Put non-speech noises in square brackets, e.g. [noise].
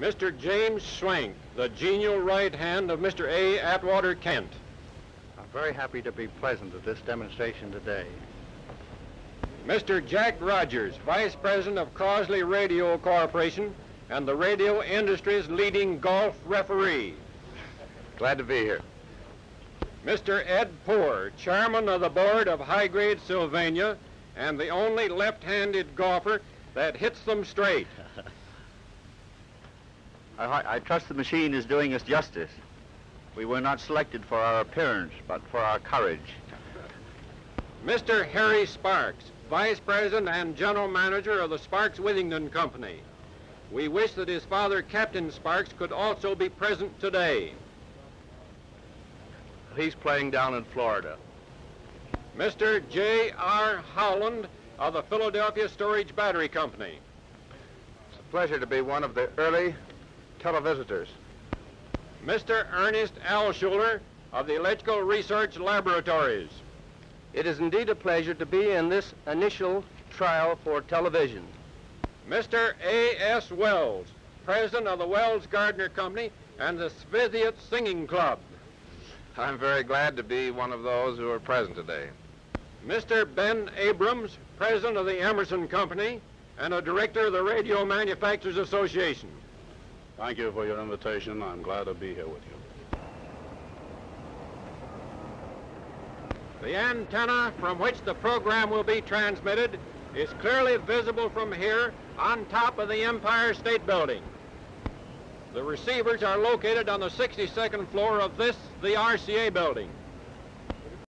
Mr. James Swank, the genial right hand of Mr. A. Atwater Kent. I'm very happy to be present at this demonstration today. Mr. Jack Rogers, Vice President of Crosley Radio Corporation and the radio industry's leading golf referee. Glad to be here. Mr. Ed Poor, Chairman of the Board of Hygrade Sylvania and the only left-handed golfer that hits them straight. [laughs] I, I trust the machine is doing us justice. We were not selected for our appearance, but for our courage. Mr. Harry Sparks, Vice President and General Manager of the Sparks Withington Company. We wish that his father, Captain Sparks, could also be present today. He's playing down in Florida. Mr. J.R. Howland of the Philadelphia Storage Battery Company. It's a pleasure to be one of the early televisitors. Mr. Ernest Alschuler of the Electrical Research Laboratories. It is indeed a pleasure to be in this initial trial for television. Mr. A.S. Wells, President of the Wells Gardner Company and the Svithiod Singing Club. I'm very glad to be one of those who are present today. Mr. Ben Abrams, President of the Emerson Company and a Director of the Radio Manufacturers Association. Thank you for your invitation. I'm glad to be here with you. The antenna from which the program will be transmitted is clearly visible from here on top of the Empire State Building. The receivers are located on the 62nd floor of this, the RCA building.